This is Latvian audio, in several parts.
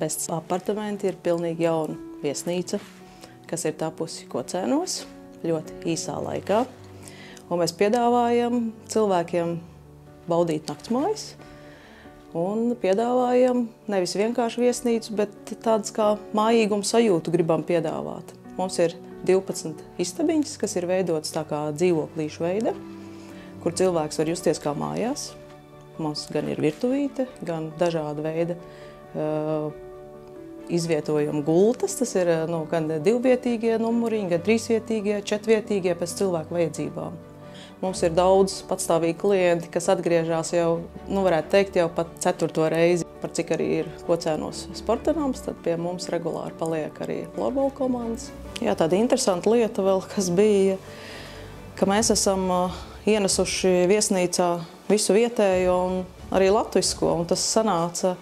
bez apartamenti ir pilnīgi jauna viesnīca, kas ir tapusi kocēnos ļoti īsā laikā. Un mēs piedāvājam cilvēkiem baudīt naktsmājas, un piedāvājam nevis vienkārši viesnīcu, bet tādas kā mājīgumu sajūtu gribam piedāvāt. Mums ir 12 istabiņas, kas ir veidotas tā kā dzīvoklīšu veida, kur cilvēks var justies kā mājās. Mums gan ir virtuvīte, gan dažāda veida izvietojuma gultas. Tas ir nu, gan divvietīgie numuriņi, gan trīsvietīgie, četrvietīgie pēc cilvēku vajadzībām. Mums ir daudz patstāvīgi klienti, kas atgriežas jau, nu, varētu teikt, jau pat ceturto reizi. Par cik arī ir kocēnos sportanāms, tad pie mums regulāri paliek arī florbola komandas. Jā, tāda interesanta lieta vēl, kas bija, ka mēs esam ienesuši viesnīcā visu vietējo un arī latvisko, un tas sanāca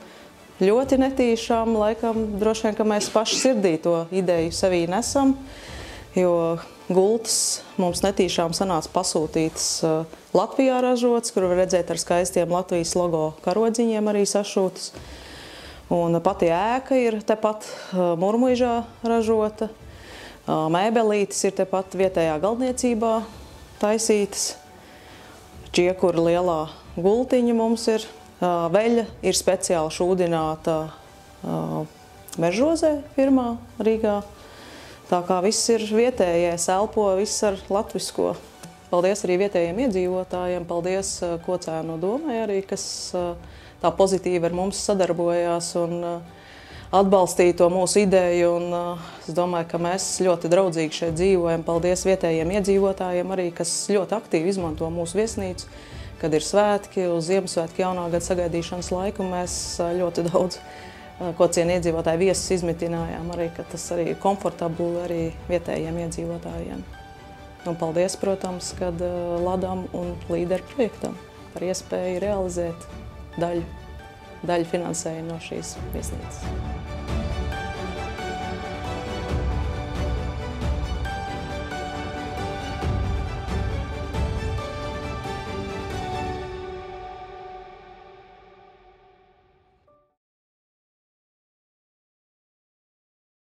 ļoti netīšām, laikam droši vien, ka mēs paši sirdī to ideju sevī nesam, jo gultas mums netīšām sanāca pasūtītas Latvijā ražotas, kur var redzēt ar skaistiem Latvijas logo karodziņiem arī sašūtas. Un pati ēka ir tepat Murmuižā ražota. Mēbelītes ir tepat vietējā galdniecībā taisītas. Čiekura lielā gultiņa mums ir. Veļa ir speciāli šūdināta mežozē firmā Rīgā. Tā kā viss ir vietējais, elpo viss ar latvisko. Paldies arī vietējiem iedzīvotājiem, paldies Kocēnu domai arī, kas tā pozitīvi ar mums sadarbojās un atbalstīja to mūsu ideju. Un es domāju, ka mēs ļoti draudzīgi šeit dzīvojam. Paldies vietējiem iedzīvotājiem arī, kas ļoti aktīvi izmanto mūsu viesnīcu. Kad ir svētki, uz Ziemassvētku jaunā gada sagaidīšanas laiku, mēs ļoti daudz ko cienu iedzīvotāju viesus izmitinājām, arī, ka tas arī ir komfortabli arī vietējiem iedzīvotājiem. Un paldies, protams, kad Ladam un līderu projektam par iespēju realizēt daļu, daļu finansējumu no šīs viesnīcas.